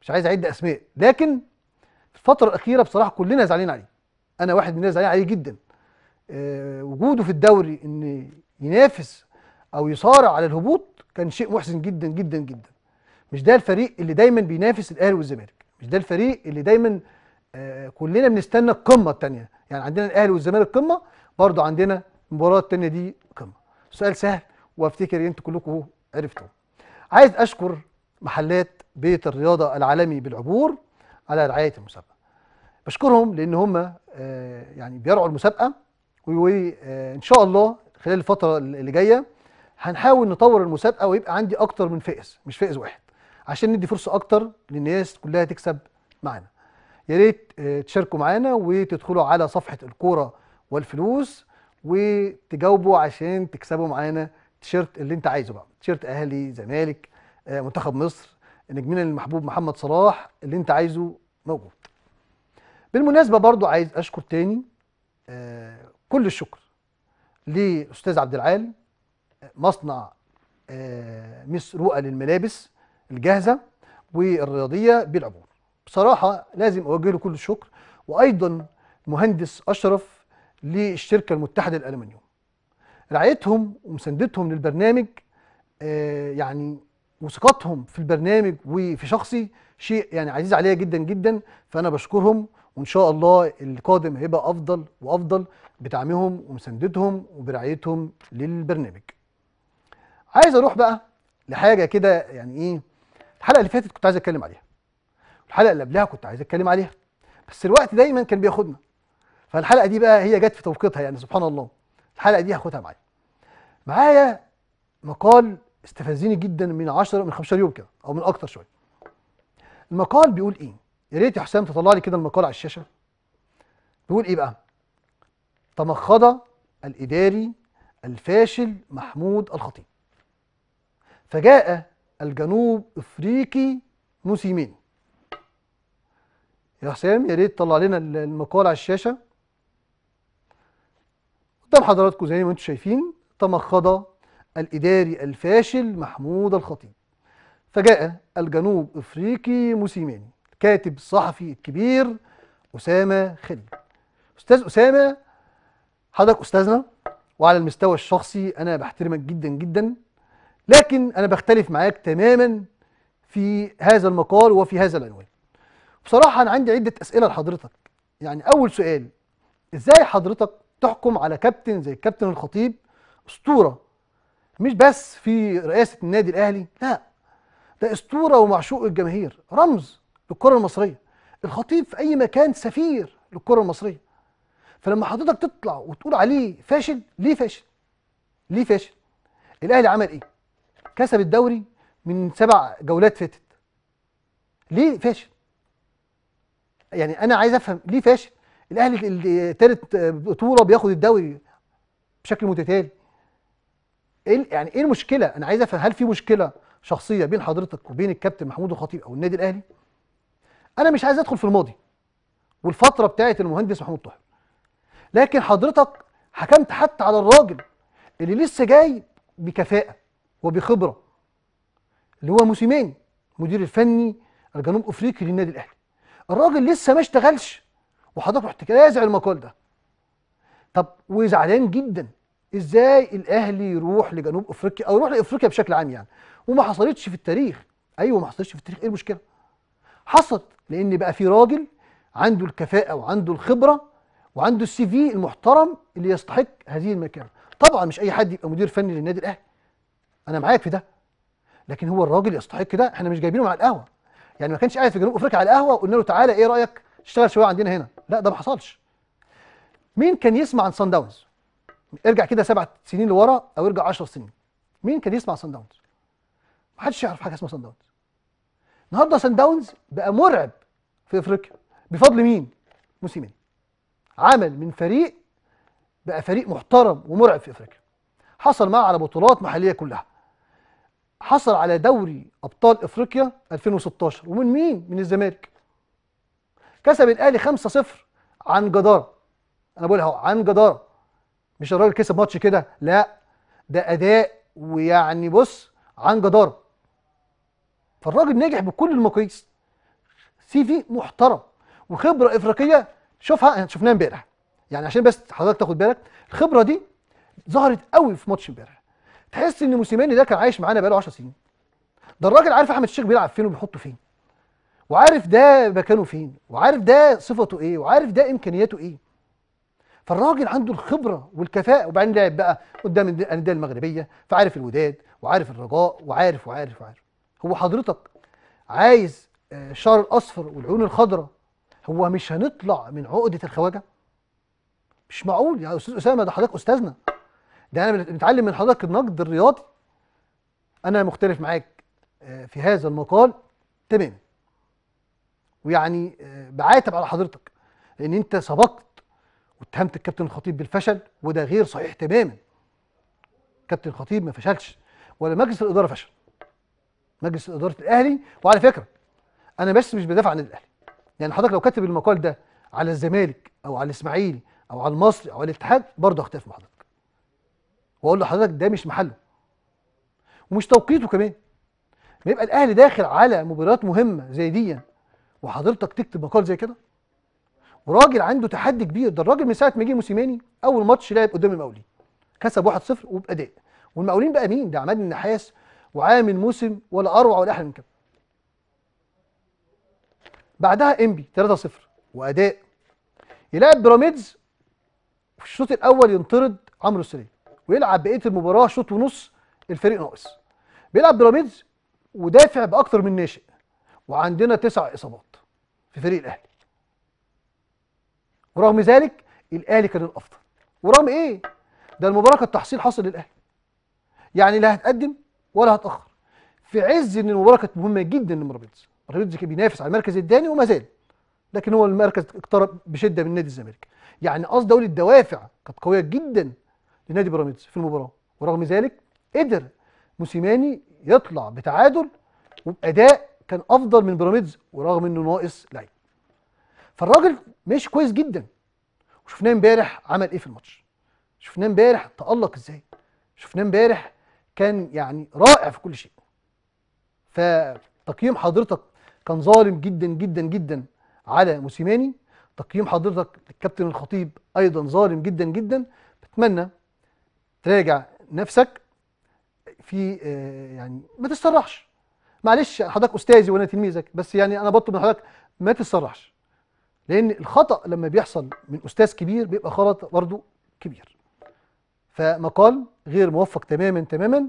مش عايز أعد أسماء. لكن في الفترة الأخيرة بصراحة كلنا زعلانين عليه. أنا واحد من الناس زعلان عليه جدا. أه وجوده في الدوري إن ينافس أو يصارع على الهبوط كان شيء محزن جدا جدا جدا. مش ده الفريق اللي دايما بينافس الأهلي والزمالك. مش ده الفريق اللي دايما آه كلنا بنستنى القمة الثانية يعني عندنا الأهلي والزمالك قمة برضو عندنا المباراة الثانية دي قمة. سؤال سهل وأفتكر أنتوا كلكم عرفتوا عايز أشكر محلات بيت الرياضة العالمي بالعبور على رعاية المسابقة. بشكرهم لأن هم آه يعني بيرعوا المسابقة وان شاء الله خلال الفترة اللي جاية هنحاول نطور المسابقة ويبقى عندي أكتر من فائز مش فائز واحد. عشان ندي فرصة أكتر للناس كلها تكسب معانا. يا ريت تشاركوا معانا وتدخلوا على صفحة الكورة والفلوس وتجاوبوا عشان تكسبوا معانا التيشيرت اللي انت عايزه بقى. تيشيرت أهلي زمالك منتخب مصر نجمنا المحبوب محمد صلاح اللي انت عايزه موجود. بالمناسبة برضو عايز أشكر تاني كل الشكر لأستاذ عبد العال مصنع مس رؤى للملابس الجاهزة والرياضية بالعبور بصراحة لازم أوجه له كل الشكر وأيضا مهندس أشرف للشركة المتحدة للالومنيوم رعايتهم ومساندتهم للبرنامج آه يعني وثقتهم في البرنامج وفي شخصي شيء يعني عزيز عليا جدا جدا. فأنا بشكرهم وإن شاء الله القادم هيبقى أفضل وأفضل بدعمهم ومساندتهم وبرعايتهم للبرنامج. عايز أروح بقى لحاجة كده يعني إيه الحلقة اللي فاتت كنت عايز اتكلم عليها الحلقة اللي قبلها كنت عايز اتكلم عليها بس الوقت دايما كان بياخدنا. فالحلقة دي بقى هي جت في توقيتها يعني سبحان الله. الحلقة دي هاخدها معايا. معايا مقال استفزني جدا من 10 من 15 يوم كده أو من أكتر شوية. المقال بيقول إيه؟ يا ريت يا حسام تطلع لي كده المقال على الشاشة. بيقول إيه بقى؟ تمخض الإداري الفاشل محمود الخطيب. فجاء الجنوب إفريقي موسيمين. يا حسام يا ريت تطلع لنا المقال على الشاشة. قدام حضراتكم زي ما أنتم شايفين تمخض الإداري الفاشل محمود الخطيب. فجاء الجنوب إفريقي موسيماني الكاتب الصحفي الكبير أسامة خليل أستاذ أسامة حضرتك أستاذنا وعلى المستوى الشخصي أنا بحترمك جدا جدا. لكن أنا بختلف معاك تماما في هذا المقال وفي هذا العنوان. بصراحة أنا عندي عدة أسئلة لحضرتك. يعني أول سؤال إزاي حضرتك تحكم على كابتن زي الكابتن الخطيب أسطورة؟ مش بس في رئاسة النادي الأهلي لا ده أسطورة ومعشوق الجماهير. رمز للكرة المصرية. الخطيب في أي مكان سفير للكرة المصرية. فلما حضرتك تطلع وتقول عليه فاشل ليه فاشل؟ ليه فاشل؟ الأهلي عمل إيه؟ كسب الدوري من سبع جولات فاتت. ليه فاشل؟ يعني أنا عايز أفهم ليه فاشل؟ الأهلي تالت بطولة بياخد الدوري بشكل متتالي. إيه يعني إيه المشكلة؟ أنا عايز أفهم هل في مشكلة شخصية بين حضرتك وبين الكابتن محمود الخطيب أو النادي الأهلي؟ أنا مش عايز أدخل في الماضي والفترة بتاعت المهندس محمود طاهر. لكن حضرتك حكمت حتى على الراجل اللي لسه جاي بكفاءة. وبخبرة اللي هو موسيماني مدير الفني الجنوب أفريقي للنادي الأهلي. الراجل لسه ما اشتغلش وحضرتك رحت رازع المقال ده. طب وزعلان جدا إزاي الأهلي يروح لجنوب أفريقيا أو يروح لأفريقيا بشكل عام يعني؟ وما حصلتش في التاريخ. أيوه ما حصلتش في التاريخ إيه المشكلة؟ حصلت لأن بقى في راجل عنده الكفاءة وعنده الخبرة وعنده السي في المحترم اللي يستحق هذه المكانة. طبعا مش أي حد يبقى مدير فني للنادي الأهلي. أنا معاك في ده. لكن هو الراجل يستحق ده إحنا مش جايبينه على القهوة. يعني ما كانش قاعد في جنوب أفريقيا على القهوة وقلنا له تعالى إيه رأيك تشتغل شوية عندنا هنا؟ لا ده ما حصلش. مين كان يسمع عن سان داونز ارجع كده سبع سنين لورا أو ارجع 10 سنين. مين كان يسمع سان داونز ما حدش يعرف حاجة اسمها سان داونز النهارده سان داونز بقى مرعب في أفريقيا. بفضل مين؟ موسيماني. عمل من فريق بقى فريق محترم ومرعب في أفريقيا. حصل معاه على بطولات محلية كلها. حصل على دوري أبطال إفريقيا 2016 ومن مين؟ من الزمالك. كسب الأهلي 5-0 عن جدارة. أنا بقولها أهو عن جدارة. مش الراجل كسب ماتش كده لا ده أداء ويعني بص عن جدارة. فالراجل نجح بكل المقاييس. سي في محترم وخبرة إفريقية شوفها شفناها امبارح. يعني عشان بس حضرتك تاخد بالك الخبرة دي ظهرت قوي في ماتش امبارح. تحس إن موسيماني ده كان عايش معانا بقاله 10 سنين. ده الراجل عارف أحمد الشيخ بيلعب فين وبيحطه فين وعارف ده مكانه فين وعارف ده صفته إيه وعارف ده إمكانياته إيه. فالراجل عنده الخبرة والكفاءة وبعدين لعب بقى قدام الأندية المغربية فعارف الوداد وعارف الرجاء وعارف وعارف وعارف. هو حضرتك عايز آه، الشعر الأصفر والعيون الخضراء هو مش هنطلع من عقدة الخواجة؟ مش معقول. يا أستاذ أسامة ده حضرتك أستاذنا. ده أنا بنتعلم من حضرتك النقد الرياضي. أنا مختلف معاك آه، في هذا المقال تماما. ويعني آه، بعاتب على حضرتك لأن أنت سبقت واتهمت الكابتن الخطيب بالفشل وده غير صحيح تماما. كابتن الخطيب ما فشلش ولا مجلس الإدارة فشل. مجلس إدارة الأهلي وعلى فكرة أنا بس مش بدافع عن الأهلي. يعني حضرتك لو كاتب المقال ده على الزمالك أو على الإسماعيلي أو على المصري أو على الاتحاد برضه هختلف مع حضرتك. وأقول لحضرتك ده مش محله. ومش توقيته كمان. ما يبقى الاهلي داخل على مباريات مهمة زي دي. وحضرتك تكتب مقال زي كده. وراجل عنده تحدي كبير. ده الراجل من ساعة ما جه موسيماني أول ماتش لعب قدام المقاولين. كسب 1-0 وبأداء. والمقاولين بقى مين؟ ده عماد النحاس وعامل موسم ولا أروع ولا أحلى من كده. بعدها إنبي 3-0 وأداء. يلعب بيراميدز في الشوط الأول ينطرد عمرو السليم ويلعب بقية المباراة شوط ونص الفريق ناقص. بيلعب بيراميدز ودافع بأكتر من ناشئ وعندنا تسع إصابات في فريق الأهلي. ورغم ذلك الأهلي كان الأفضل. ورغم إيه؟ ده المباراة كانت تحصيل حاصل للأهلي. يعني لا هتقدم ولا هتأخر. في عز إن المباراة كانت مهمة جدا لبيراميدز بيراميدز. كان بينافس على المركز الثاني وما زال. لكن هو المركز اقترب بشدة من نادي الزمالك. يعني قصد أقول الدوافع كانت قوية جدا لنادي بيراميدز في المباراة. ورغم ذلك قدر موسيماني يطلع بتعادل وباداء كان أفضل من بيراميدز ورغم إنه ناقص لعيب. فالراجل ماشي كويس جدا. وشفناه امبارح عمل إيه في الماتش؟ شفناه امبارح تألق إزاي؟ شفناه امبارح كان يعني رائع في كل شيء. فتقييم حضرتك كان ظالم جدا جدا جدا على موسيماني. تقييم حضرتك للكابتن الخطيب أيضا ظالم جدا جدا. بتمنى تراجع نفسك في آه، يعني ما تتسرحش معلش حضرتك أستاذي وأنا تلميذك بس يعني أنا بطلب من حضرتك ما تتسرحش لأن الخطأ لما بيحصل من أستاذ كبير بيبقى غلط برضه كبير. فمقال غير موفق تماما تماما.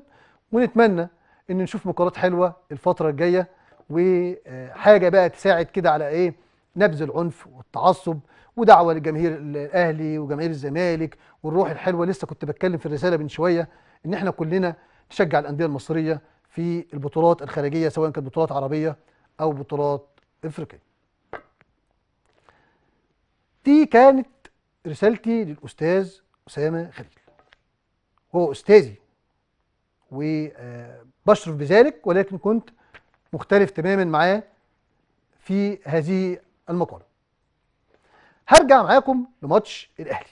ونتمنى إن نشوف مقالات حلوة الفترة الجاية وحاجة بقى تساعد كده على إيه؟ نبذ العنف والتعصب ودعوة لجماهير الأهلي وجماهير الزمالك والروح الحلوة لسه كنت بتكلم في الرسالة من شوية إن إحنا كلنا نشجع الأندية المصرية في البطولات الخارجية سواء كانت بطولات عربية أو بطولات إفريقية. دي كانت رسالتي للأستاذ أسامة خليل. هو أستاذي وبشرف بذلك ولكن كنت مختلف تماما معاه في هذه المقاله هرجع معاكم لماتش الأهلي.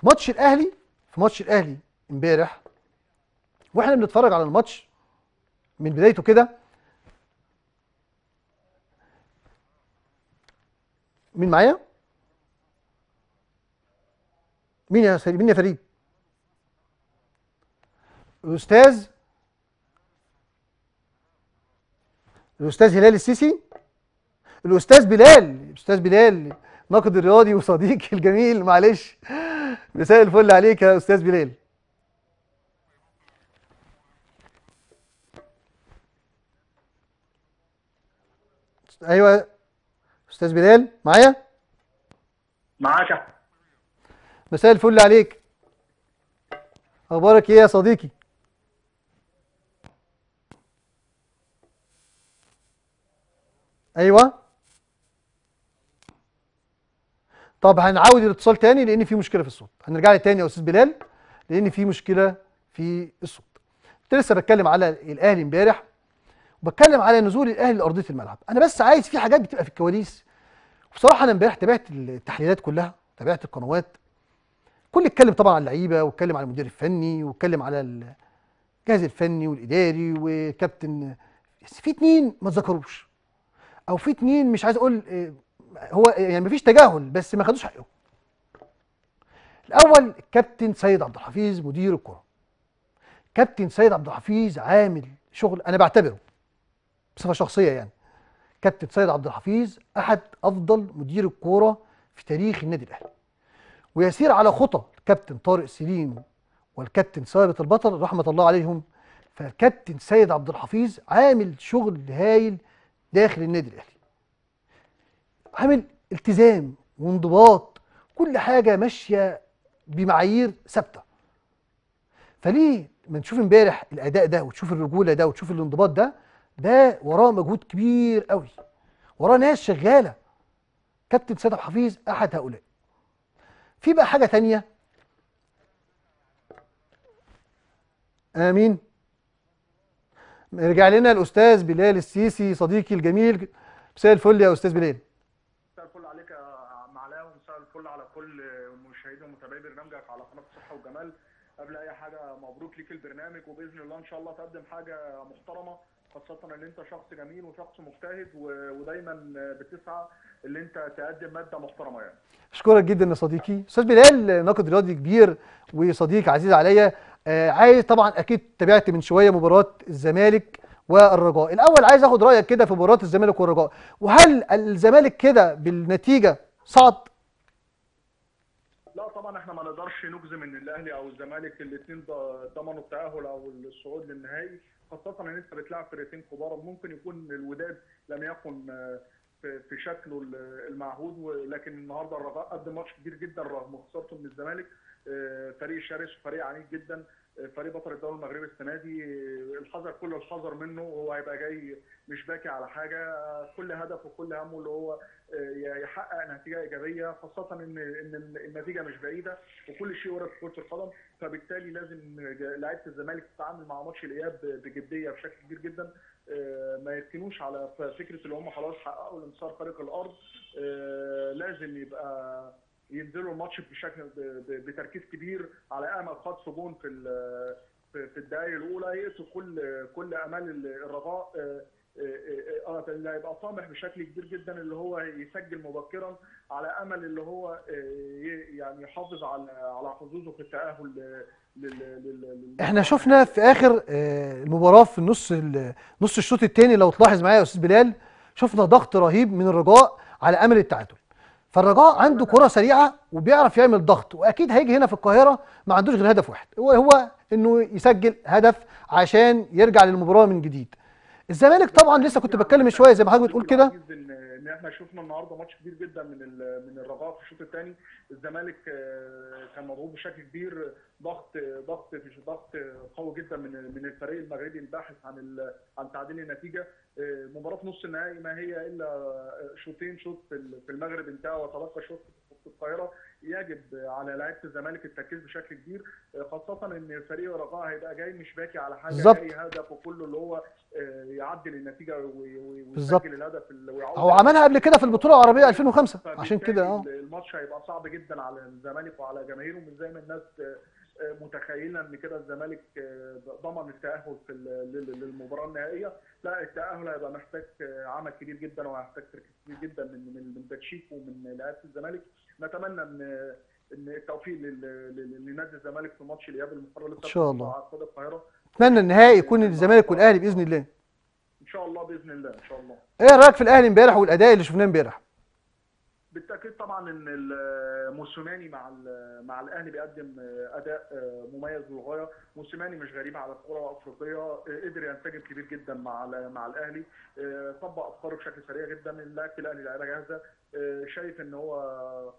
في ماتش الأهلي في ماتش الأهلي امبارح وإحنا بنتفرج على الماتش من بدايته كده مين معايا؟ مين يا مين يا فريد الاستاذ الأستاذ هلال السيسي؟ الأستاذ بلال الاستاذ بلال ناقد الرياضي وصديقي الجميل معلش. مساء الفل عليك يا أستاذ بلال. أيوه. أستاذ بلال معايا؟ معاك. مساء الفل عليك. أخبارك إيه يا صديقي؟ أيوه. طب هنعاود الاتصال تاني لأن في مشكلة في الصوت. هنرجع لي تاني يا أستاذ بلال لأن في مشكلة في الصوت. كنت لسه بتكلم على الأهلي امبارح وبتكلم على نزول الأهلي لأرضية الملعب. أنا بس عايز في حاجات بتبقى في الكواليس. بصراحة أنا امبارح تابعت التحليلات كلها تابعت القنوات. كل اتكلم طبعا على اللعيبة واتكلم على المدير الفني واتكلم على الجهاز الفني والإداري وكابتن في اتنين ما اتذكروش. أو في اتنين مش عايز أقول آه، هو يعني مفيش تجاهل بس ما خدوش حقهم. الأول الكابتن سيد عبد الحفيظ مدير الكرة. كابتن سيد عبد الحفيظ عامل شغل أنا بعتبره بصفة شخصية يعني. كابتن سيد عبد الحفيظ أحد أفضل مدير الكوره في تاريخ النادي الأهلي. ويسير على خطى الكابتن طارق سليم والكابتن ثابت البطل رحمة الله عليهم. فالكابتن سيد عبد الحفيظ عامل شغل هايل داخل النادي الأهلي. عامل التزام وانضباط كل حاجة ماشية بمعايير ثابتة. فليه ما نشوف امبارح الأداء ده وتشوف الرجولة ده وتشوف الانضباط ده؟ ده وراه مجهود كبير قوي. وراه ناس شغالة. كابتن سيد الحفيظ أحد هؤلاء. في بقى حاجة تانية؟ آمين. رجع لنا الأستاذ بلال السيسي صديقي الجميل. مساء الفل يا أستاذ بلال. مساء الفل عليك يا عم علاء ومساء الفل على كل مشاهدي ومتابعي برنامجك على قناه الصحة والجمال. قبل أي حاجة مبروك ليك البرنامج وبإذن الله إن شاء الله تقدم حاجة محترمة خاصة إن أنت شخص جميل وشخص مجتهد ودايما بتسعى إن أنت تقدم مادة محترمة يعني. أشكرك جدا يا صديقي. أستاذ بلال ناقد رياضي كبير وصديق عزيز عليا. آه عايز طبعا أكيد تابعت من شوية مباراة الزمالك والرجاء. الأول عايز آخد رأيك كده في مباراة الزمالك والرجاء. وهل الزمالك كده بالنتيجة صعد؟ لا طبعا إحنا ما نجزم إن الأهلي أو الزمالك الاثنين ضمنوا التأهل أو الصعود للنهائي. خاصة إن أنت بتلعب فرقتين كبار ممكن يكون الوداد لم يكن في شكله ال- المعهود ولكن النهارده الرجاء قدم ماتش كبير جدا رغم خسارته من الزمالك آه، فريق شرس وفريق عنيف جدا. فريق بطل الدوري المغربي السنة دي الحذر كل الحذر منه هو هيبقى جاي مش باكي على حاجة. كل هدف وكل همه اللي هو آه، يحقق نتيجة إيجابية خاصة إن إن النتيجة مش بعيدة وكل شيء في كرة القدم. فبالتالي لازم لعيبة الزمالك تتعامل مع ماتش الإياب بجدية بشكل كبير جدا. آه، ما يركنوش على فكرة اللي هم خلاص حققوا الانتصار خارق الأرض. آه، لازم يبقى ينزلوا الماتش بشكل بتركيز كبير على أمل خطف جون في في الدقائق الأولى. يقتل كل كل أمال الرجاء آه، آه، آه اللي هيبقى طامح بشكل كبير جدا اللي هو يسجل مبكرا على أمل اللي هو آه، يعني يحافظ على على حظوظه في التأهل إحنا شفنا في آخر آه، المباراة في النص ال- نص الشوط الثاني لو تلاحظ معايا يا أستاذ بلال شفنا ضغط رهيب من الرجاء على أمل التعادل. فالرجاء عنده كرة سريعة وبيعرف يعمل ضغط وأكيد هيجي هنا في القاهرة ما عندوش غير هدف واحد هو هو إنه يسجل هدف عشان يرجع للمباراة من جديد. الزمالك طبعا لسه كنت بتكلم شوية زي ما حضرتك بتقول كده. إن إحنا شفنا النهارده ماتش كبير جدا من من الرجاء في الشوط الثاني الزمالك آه، كان مضغوط بشكل كبير ضغط ضغط في ضغط قوي جدا من من الفريق المغربي الباحث عن عن تعديل النتيجة آه، مباراة نص النهائي ما هي إلا شوطين شوط في ال- في المغرب انتهى وتبقى شوط في القاهرة يجب على لعيبة الزمالك التركيز بشكل كبير خاصة إن فريق الرجاء هيبقى جاي مش باكي على حاجة بالظبط. جاي هدف وكله اللي هو آه، يعدل النتيجة. ويسجل الهدف ال- ويعود هو عملها قبل كده في البطولة العربية 2005 عشان كده آه. الماتش هيبقى صعب جدا على الزمالك وعلى جماهيره مش زي ما الناس آه، آه، متخيلة إن كده الزمالك آه، ضمن التأهل في للمباراة النهائية. لا التأهل هيبقى محتاج عمل كبير جدا وهيحتاج تركيز كبير جدا من من من تكشيف ومن لعيبة الزمالك. نتمنى إن إن التوفيق لنادي الزمالك في ماتش الإياب المقرر لسه إن شاء الله. على استاد القاهرة. اتمنى النهائي يكون الزمالك والأهلي بإذن الله. ان شاء الله بإذن الله إن شاء الله. إيه رأيك في الأهلي امبارح والأداء اللي شفناه امبارح؟ بالتأكيد طبعا إن موسيماني مع مع الأهلي بيقدم أداء مميز للغاية. موسيماني مش غريب على الكرة الافريقيه قدر ينسجم كبير جدا مع مع الأهلي. طبق أفكاره بشكل سريع جدا. لعيبه الأهلي لعيبة جاهزة. شايف إن هو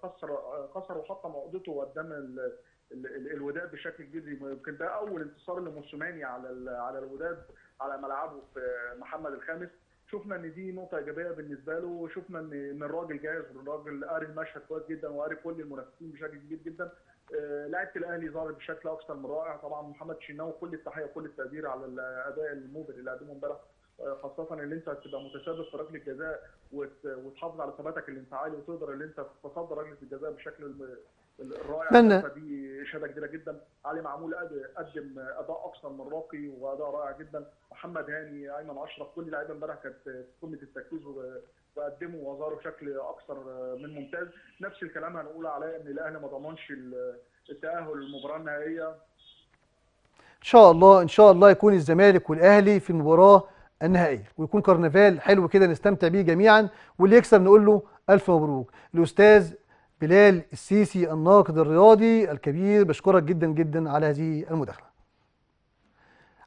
خسر خسر وحط عقدته قدام ال- ال- ال- الوداد بشكل كبير. يمكن ده أول انتصار لموسيماني على على الوداد. على ملعبه في محمد الخامس. شفنا إن دي نقطة إيجابية بالنسبة له وشفنا إن إن الراجل جاهز والراجل قاري المشهد كويس جدا وقاري كل المنافسين بشكل كبير جدا. آه، لعيبة الأهلي ظهرت بشكل أكثر من رائع. طبعا محمد شناوي كل التحية وكل التقدير على الأداء المبهر اللي قدمه امبارح. آه، خاصة إن أنت تبقى متسابق في ركله الجزاء وت- وتحافظ على ثباتك الانفعالي وتقدر إن أنت تتصدى ركله الجزاء بشكل الرائع أتمنى. فدي إشادة كبيرة جدا. علي معمول قد- قدم أداء أكثر من راقي وأداء رائع جدا. محمد هاني أيمن أشرف كل لعيبة امبارح كانت في قمة التركيز وقدموا وظهروا بشكل أكثر من ممتاز. نفس الكلام هنقول عليه إن الأهلي ما ضمنش ال- التأهل للمباراة النهائية. إن شاء الله إن شاء الله يكون الزمالك والأهلي في المباراة النهائية. ويكون كرنفال حلو كده نستمتع بيه جميعا. واللي يكسب نقول له ألف مبروك. الأستاذ بلال السيسي الناقد الرياضي الكبير بشكرك جدا جدا على هذه المداخلة.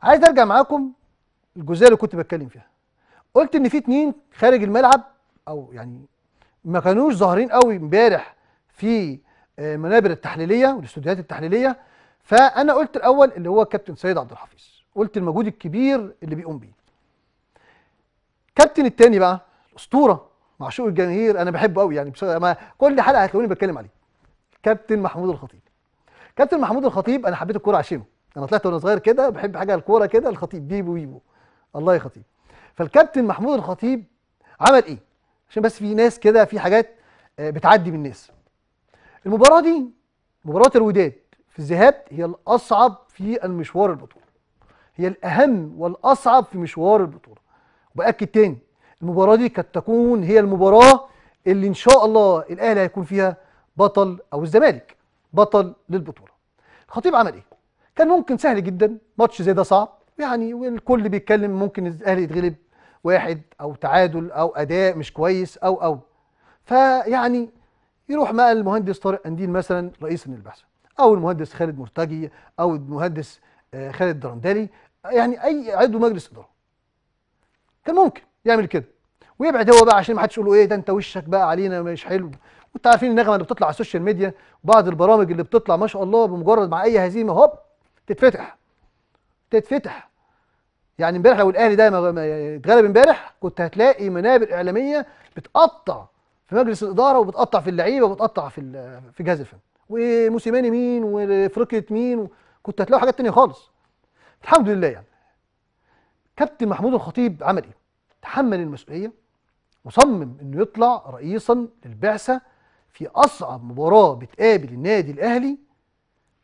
عايز أرجع معاكم الجزئية اللي كنت بتكلم فيها. قلت إن في اتنين خارج الملعب أو يعني ما كانوش ظاهرين قوي امبارح في آه، منابر التحليلية والاستوديوهات التحليلية. فأنا قلت الأول اللي هو كابتن سيد عبد الحفيظ. قلت المجهود الكبير اللي بيقوم بيه. كابتن التاني بقى الأسطورة معشوق الجماهير أنا بحبه قوي يعني ما كل حلقة هتلاقوني بتكلم عليه. كابتن محمود الخطيب. كابتن محمود الخطيب أنا حبيت الكورة عشانه. أنا طلعت وأنا صغير كده بحب حاجة الكورة كده الخطيب بيبو بيبو. الله يخطيب. فالكابتن محمود الخطيب عمل إيه؟ عشان بس في ناس كده في حاجات آه، بتعدي من الناس. المباراة دي مباراة الوداد في الذهاب هي الأصعب في المشوار البطولة. هي الأهم والأصعب في مشوار البطولة. وبأكد تاني المباراة دي قد تكون هي المباراة اللي إن شاء الله الأهلي هيكون فيها بطل أو الزمالك بطل للبطولة. الخطيب عمل إيه؟ كان ممكن سهل جدا ماتش زي ده صعب. يعني والكل بيتكلم ممكن الأهلي يتغلب واحد أو تعادل أو أداء مش كويس أو أو. فيعني يروح مع المهندس طارق قنديل مثلا رئيس البعثه أو المهندس خالد مرتجي أو المهندس آه، خالد درندلي. يعني أي عضو مجلس إدارة. كان ممكن. يعمل كده. ويبعد هو بقى عشان ما حدش يقول له إيه ده أنت وشك بقى علينا مش حلو. وانت عارفين النغمة اللي بتطلع على ال social media وبعض البرامج اللي بتطلع ما شاء الله بمجرد مع أي هزيمة هوب تتفتح. تتفتح. يعني امبارح لو الأهلي ده اتغلب امبارح كنت هتلاقي منابر إعلامية بتقطع في مجلس الإدارة وبتقطع في اللعيبة وبتقطع في في جهاز الفن. وموسيماني مين وافريقيا مين كنت هتلاقوا حاجات تانية خالص. الحمد لله يعني. كابتن محمود الخطيب عمل إيه؟ تحمل المسؤولية وصمم إنه يطلع رئيسا للبعثة في أصعب مباراة بتقابل النادي الأهلي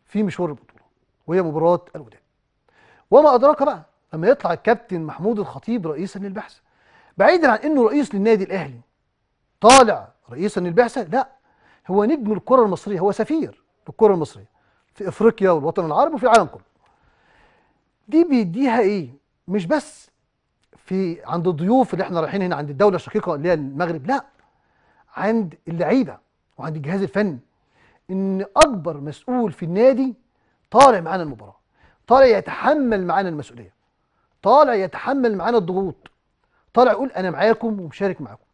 في مشوار البطولة وهي مباراة الوداد. وما أدراك بقى لما يطلع الكابتن محمود الخطيب رئيسا للبعثة. بعيدا عن إنه رئيس للنادي الأهلي طالع رئيسا للبعثة لا هو نجم الكرة المصرية هو سفير للكرة المصرية في إفريقيا والوطن العربي وفي العالم كله. دي بيديها إيه؟ مش بس في عند الضيوف اللي إحنا رايحين هنا عند الدولة الشقيقه اللي هي المغرب لا عند اللعيبة وعند الجهاز الفني إن أكبر مسؤول في النادي طالع معانا المباراة طالع يتحمل معانا المسؤولية طالع يتحمل معانا الضغوط طالع يقول أنا معاكم ومشارك معاكم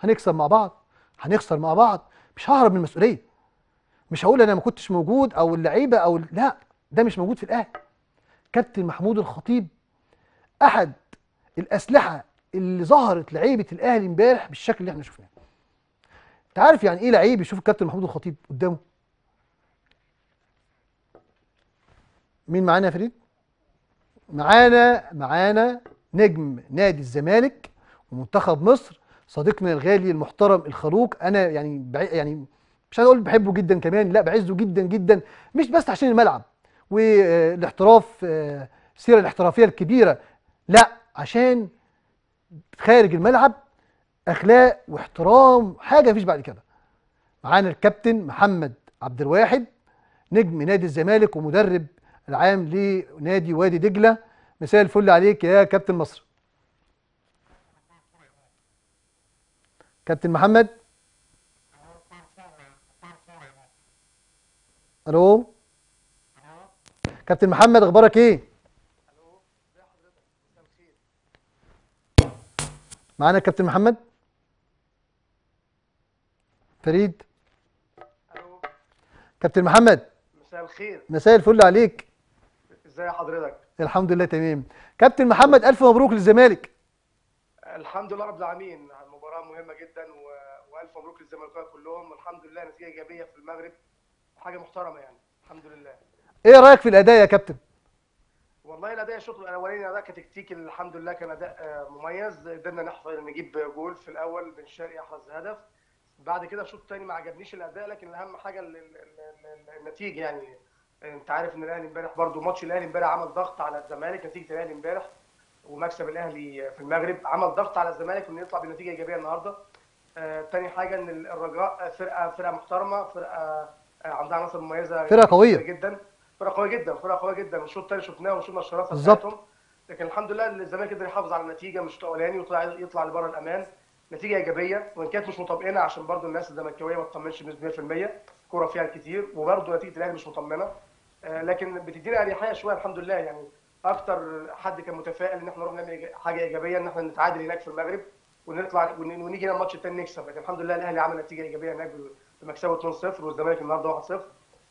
هنكسب مع بعض هنخسر مع بعض مش ههرب من المسؤولية مش هقول أنا ما كنتش موجود أو اللعيبة أو لا ده مش موجود في الأهلي. كابتن محمود الخطيب أحد الأسلحة اللي ظهرت لعيبة الأهلي امبارح بالشكل اللي إحنا شفناه. انت عارف يعني إيه لعيب يشوف الكابتن محمود الخطيب قدامه؟ مين معانا يا فريد؟ معانا معانا نجم نادي الزمالك ومنتخب مصر صديقنا الغالي المحترم الخلوق أنا يعني يعني مش أقول بحبه جدا كمان لا بعزه جدا جدا. مش بس عشان الملعب والاحتراف آه، السيرة الاحترافية الكبيرة لا عشان خارج الملعب أخلاق واحترام حاجة مفيش بعد كده. معانا الكابتن محمد عبد الواحد نجم نادي الزمالك ومدرب العام لنادي وادي دجلة. مساء الفل عليك يا كابتن مصر. كابتن محمد. ألو؟ كابتن محمد أخبارك إيه؟ معانا كابتن محمد؟ فريد؟ ألو كابتن محمد؟ مساء الخير. مساء الفل عليك. ازي حضرتك؟ الحمد لله تمام. كابتن محمد ألف مبروك للزمالك. الحمد لله رب العالمين. مباراه مهمة جدا و... وألف مبروك للزملكاوية كلهم. والحمد لله نتيجة إيجابية في المغرب. حاجة محترمة يعني. الحمد لله. إيه رأيك في الأداء يا كابتن؟ والله الأداء الشوط الاولاني الاداء كتكتيكي الحمد لله كان أداء آه، مميز. قدرنا نحصل نجيب جول في الأول بن شرقي أحرز هدف. بعد كده الشوط الثاني ما عجبنيش الأداء لكن اهم حاجة ال- ال- ال- ال- النتيجة يعني. أنت عارف إن الأهلي إمبارح برضو ماتش الأهلي إمبارح عمل ضغط على الزمالك نتيجة الأهلي إمبارح ومكسب الأهلي في المغرب. عمل ضغط على الزمالك إنه يطلع بنتيجة إيجابية النهارده. آه، تاني حاجة إن الرجاء فرقة فرقة محترمة فرقة آه، عندها عناصر مميزة فرقة قوية. جدا. فرقة قوية جدا فرقة قوية جدا. الشوط الثاني شفناه وشفنا الشراسة. بتاعتهم. لكن الحمد لله الزمالك قدر يحافظ على النتيجة من الشوط الاولاني ويطلع يطلع لبره الأمان. نتيجة إيجابية وإن كانت مش مطمئنة عشان برضو الناس الزملكاوية ما تطمنش بنسبة 100% كورة فيها الكتير وبرضو نتيجة الأهلي مش مطمنة. آه، لكن بتدينا اريحيه شوية الحمد لله. يعني أكتر حد كان متفائل إن إحنا نروح نعمل حاجة إيجابية إن إحنا نتعادل هناك في المغرب ونطلع ون- ونيجي هنا الماتش الثاني نكسب. لكن الحمد لله الأهلي عمل نتيجة إيجابية هناك بمكسبه 2-0 والزمالك النهارده 1-0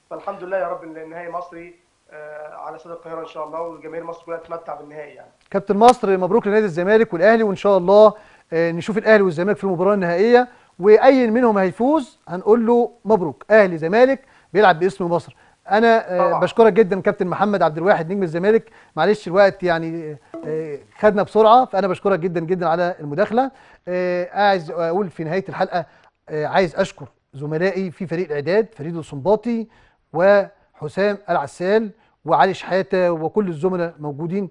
فالحمد لله يا رب إن النهائي مصري آه، على استاد القاهرة إن شاء الله والجماهير مصر كلها تتمتع بالنهائي يعني. كابتن مصر مبروك لنادي الزمالك والأهلي وإن شاء الله آه، نشوف الأهلي والزمالك في المباراة النهائية وأي منهم هيفوز هنقول له مبروك. أهلي زمالك بيلعب باسم مصر. أنا آه، طبعا. بشكرك جدا كابتن محمد عبد الواحد نجم الزمالك. معلش الوقت يعني خدنا بسرعة فأنا بشكرك جدا جدا على المداخلة. عايز أقول في نهاية الحلقة عايز أشكر زملائي في فريق الاعداد فريد الصنباطي وحسام العسال وعلي شحاتة وكل الزملاء موجودين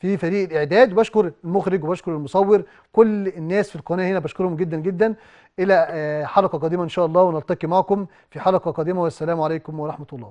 في فريق الإعداد. وبشكر المخرج وبشكر المصور كل الناس في القناة هنا بشكرهم جدا جدا. إلى آه، حلقة قادمة إن شاء الله ونلتقي معكم في حلقة قادمة. والسلام عليكم ورحمة الله.